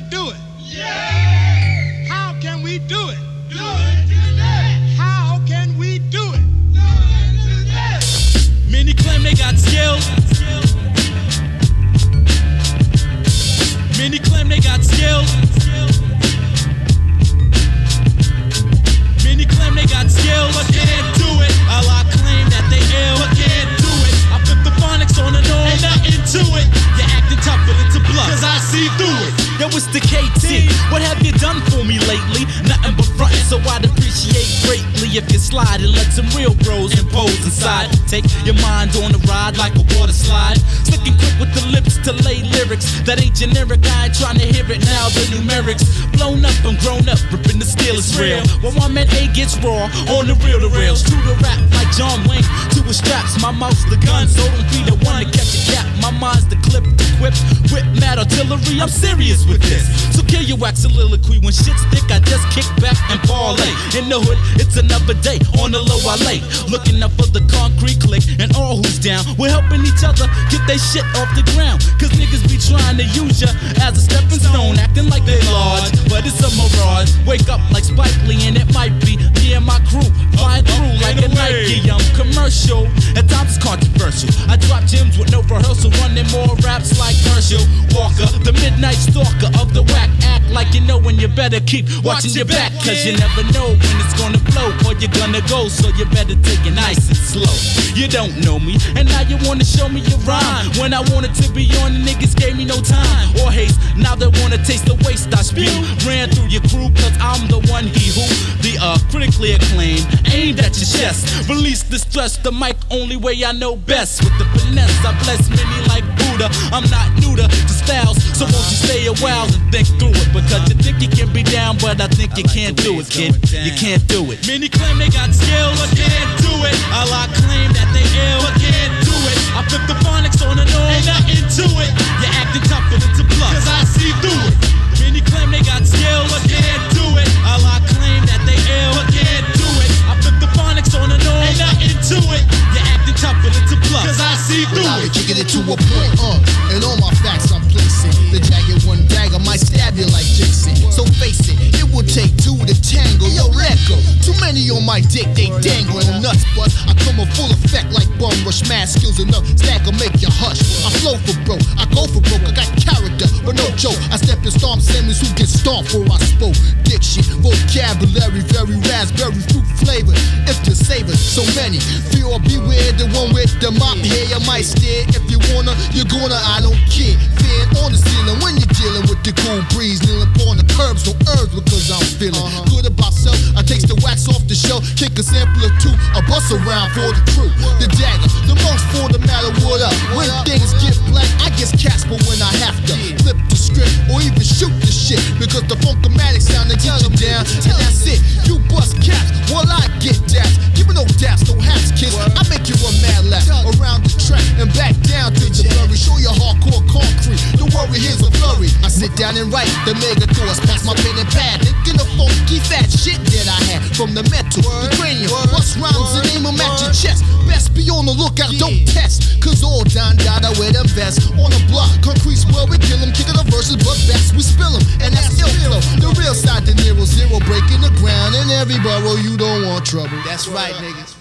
do it? Yeah! How can we do it? Do it KT. What have you done for me lately? Nothing but frontin', so I'd appreciate greatly if you slide and let some real bros impose inside. Take your mind on a ride like a water slide. Slicking quick with the lips to lay lyrics that ain't generic. I ain't trying to hear it now. The numerics blown up, I'm grown up, ripping the steel is real. When my man A gets raw on the real, the rails. True to rap like John Wayne to his straps. My mouth's the gun, so don't be the one to catch a cap. My mind's the clip, the whip, whip mad artillery. I'm serious with this. So kill your wax soliloquy when shit's thick. I just kick back and parlay. In the hood, it's another day. On the low, I lay. Looking up for the concrete click and all who's down. We're helping each other get their shit off the ground. Cause niggas be trying to use ya as a stepping stone, acting like they large. But it's a mirage. Wake up like better keep watching your back. Cause you never know when it's gonna blow or you're gonna go. So you better take it nice and slow. You don't know me, and now you wanna show me your rhyme. When I wanted to be on, the niggas gave me no time or haste. Now they wanna taste the waste I spew. Ran through your crew, cause I'm the one he who, the uh, critically acclaimed, aimed at your chest. Release the stress, the mic, only way I know best. With the finesse, I bless many like Buddha. I'm not new to, to but I think you can't do it, kid. You can't do it. Many claim they got skills, but can't do it. A lot claim that they ill, but can't do it. I flip the phonics on and on, ain't nothing to it. You're acting tough, but it's a bluff, cause I see through it. Many claim they got skills, but can't do it. A lot claim that they ill, but can't do it. I flip the phonics on and on, ain't nothing to it. You're acting tough, but it's a bluff, cause I see through it. Kicking it to a point, uh, on my dick, they dangling nuts, but I come in full effect like bum rush. Mad skills enough, stack will make you hush. I flow for broke, I go for broke. I got character, but no joke. I step in stomp Simmons who get stomped for I spoke. Diction, vocabulary, very raspberry fruit flavor. If you savor so many, fear or beware the one with the mop here. You might stare if you wanna, you're gonna. I don't care. Fan on the ceiling when you're dealing with the cool breeze. Kneeling on the curbs, no herbs because I'm feeling uh-huh. good kick a sample or two, a bust around for the crew. The dagger, the most for the matter, what up? When things down and write the mega thoughts past my pen and pad. Thinking of funky fat shit that I had from the metal, the cranium. Bust rhymes and aim them at your chest. Best be on the lookout, don't test. Cause all Don Dada wear the vest. On the block, concrete's where we kill them. Kicking the verses, but best we spill them. And that's ill flow. The real side, the Nero Zero breaking the ground. In every borough, you don't want trouble. That's right, niggas.